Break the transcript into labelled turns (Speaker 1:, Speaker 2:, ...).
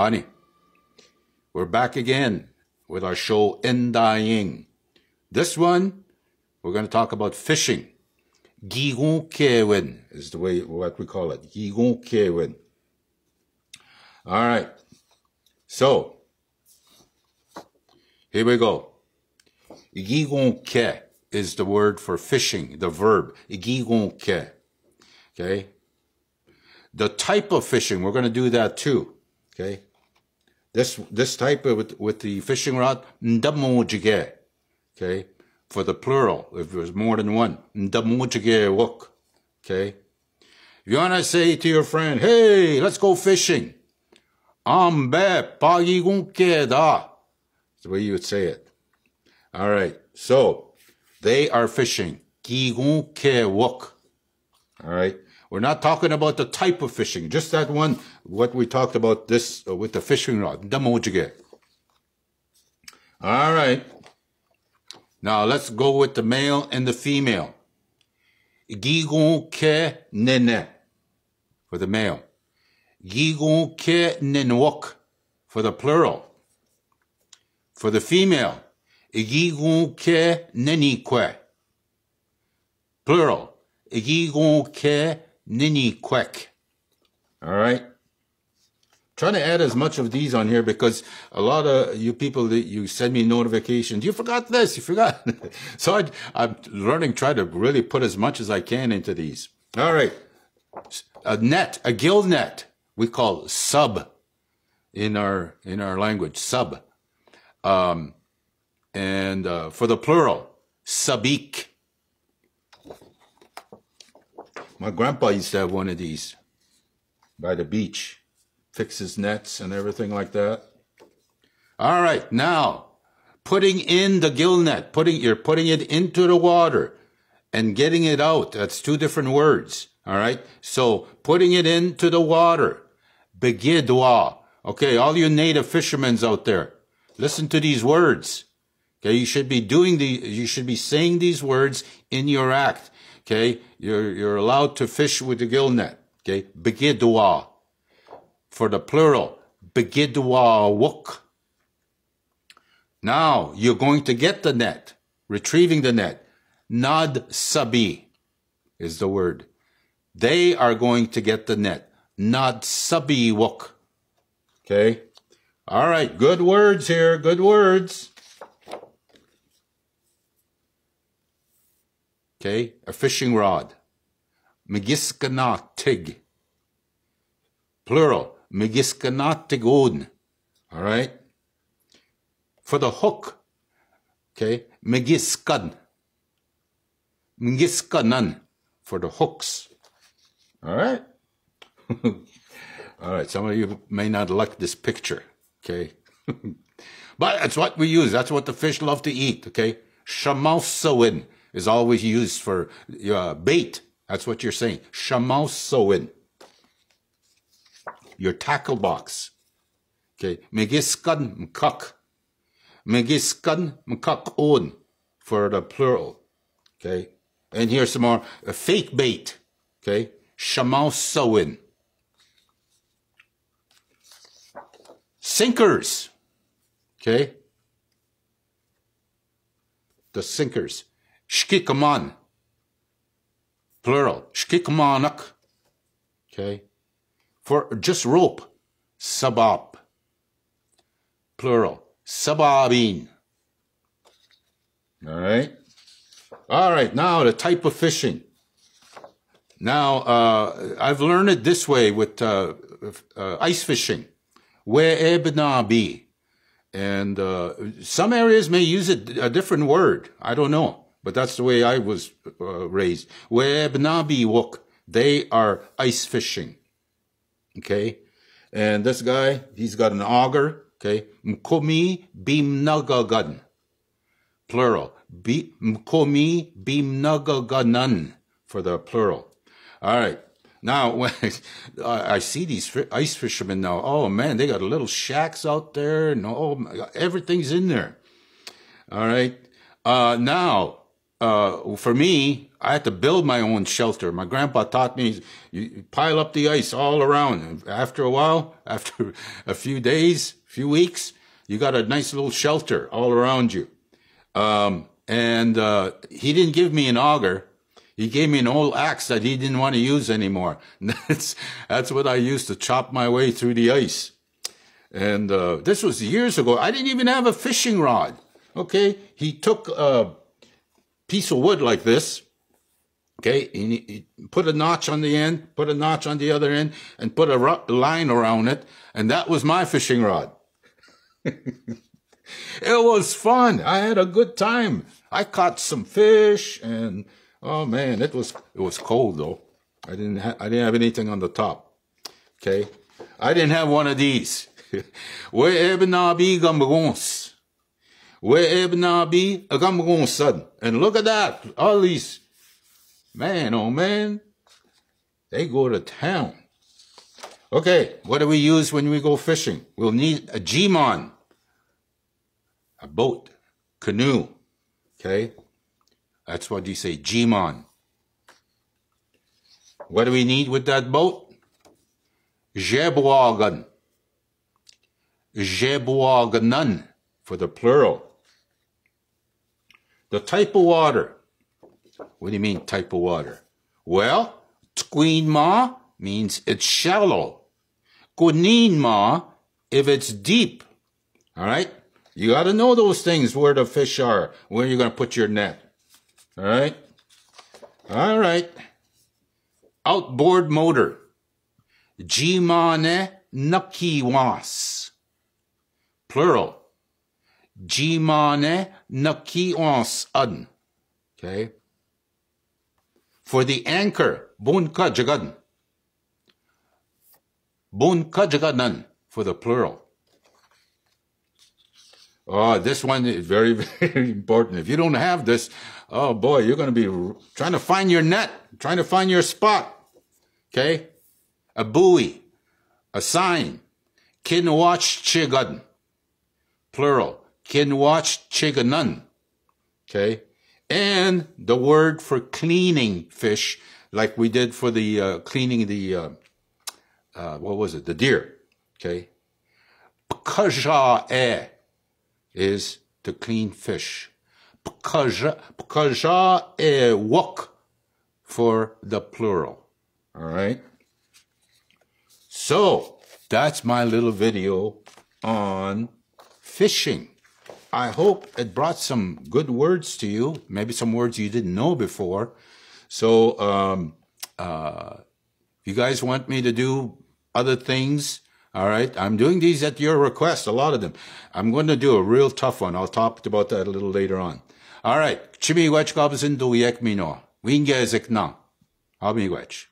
Speaker 1: Ani, we're back again with our show Endaying. This one, we're going to talk about fishing. Gigon Kewin is the way what we call it. Gigon Kewin. All right. So, here we go. Gigon Ke is the word for fishing, the verb. Gigon Ke. Okay. The type of fishing, we're going to do that too. Okay. This, this type of, with, with the fishing rod, ndamojige. Okay. For the plural, if there's more than one, ndamojige wok. Okay. If you want to say to your friend, hey, let's go fishing. Ambe pagigunke da. The way you would say it. All right. So they are fishing. Gigunke wok. All right. We're not talking about the type of fishing, just that one, what we talked about this uh, with the fishing rod, damojige. All right. Now let's go with the male and the female. Gigon ke nene for the male. Gigon ke nenwok for the plural. For the female, Gigon ke. Plural. Gigon ke Nini Quek. All right. Trying to add as much of these on here because a lot of you people that you send me notifications, you forgot this, you forgot. so I, I'm learning, try to really put as much as I can into these. All right. A net, a gill net, we call sub in our, in our language, sub. Um, and, uh, for the plural, sabik. My grandpa used to have one of these by the beach, fixes nets and everything like that. All right, now putting in the gill net, putting you're putting it into the water and getting it out. That's two different words. All right, so putting it into the water, begidwa. Okay, all you native fishermen out there, listen to these words. Okay, you should be doing the, you should be saying these words in your act. Okay, you're, you're allowed to fish with the gill net. Okay, begidwa. For the plural, begidwa wuk. Now you're going to get the net, retrieving the net. Nad sabi is the word. They are going to get the net. Nad sabi wuk. Okay. All right. Good words here. Good words. Okay, a fishing rod. Megiskanatig. Plural. Megiskanatigod. All right. For the hook. Okay, megiskan. Megiskanan. For the hooks. All right. All right. Some of you may not like this picture. Okay. but that's what we use. That's what the fish love to eat. Okay. Shamausawin is always used for uh, bait. That's what you're saying. Shamausoin. Your tackle box. Okay. Megiskan mkak. Megiskan mkak on for the plural. Okay. And here's some more fake bait. Okay. Shamausoin. Sinkers. Okay. The sinkers. Shkikaman. Plural. Shkikamanak. Okay. For just rope. Sabab. Plural. Sababin. All right. All right. Now the type of fishing. Now, uh, I've learned it this way with uh, uh, ice fishing. We'ebnabi. And uh, some areas may use a different word. I don't know. But that's the way I was uh, raised. Webnabi wok. They are ice fishing. Okay. And this guy, he's got an auger. Okay. Mkomi bimnagagan. Plural. Mkomi bimnagaganan for the plural. All right. Now, when I see these ice fishermen now, oh man, they got little shacks out there and oh, everything's in there. All right. Uh, now, uh, for me, I had to build my own shelter. My grandpa taught me you pile up the ice all around. After a while, after a few days, few weeks, you got a nice little shelter all around you. Um, and uh, he didn't give me an auger. He gave me an old axe that he didn't want to use anymore. That's that's what I used to chop my way through the ice. And uh, this was years ago. I didn't even have a fishing rod. Okay, he took a piece of wood like this. Okay, he, he put a notch on the end, put a notch on the other end, and put a line around it, and that was my fishing rod. it was fun. I had a good time. I caught some fish and Oh man, it was it was cold though. I didn't ha- I didn't have anything on the top. Okay, I didn't have one of these. Where Ebnabi Gambagons. Where Ebnabi Gambagons sudden. And look at that. All these man, oh man. They go to town. Okay, what do we use when we go fishing? We'll need a G-mon, a boat, canoe, okay? That's what you say, G-mon. What do we need with that boat? Jebwagan. Jebwaganan for the plural. The type of water. What do you mean type of water? Well, ma means it's shallow. Kunin ma if it's deep. All right? You got to know those things where the fish are, where you're going to put your net. All right. All right. Outboard motor. Jimane nakiwas. Plural. Jimane nakiwas un. Okay. For the anchor, bunka jagadan. Bunka jagadan for the plural. Oh, this one is very, very important. If you don't have this, oh boy, you're going to be trying to find your net, trying to find your spot. Okay? A buoy, a sign. Kinwatch chigad. Plural. Kinwatch chiganan. Okay? And the word for cleaning fish, like we did for the uh, cleaning the, uh, uh, what was it? The deer. Okay? Pkaja is to clean fish. Pkaja e wok for the plural. All right. So that's my little video on fishing. I hope it brought some good words to you, maybe some words you didn't know before. So, um, uh, you guys want me to do other things, all right. I'm doing these at your request, a lot of them. I'm going to do a real tough one. I'll talk about that a little later on. All right. Chimi wech gabsin do yek mino. Winge zik na. Abi wech.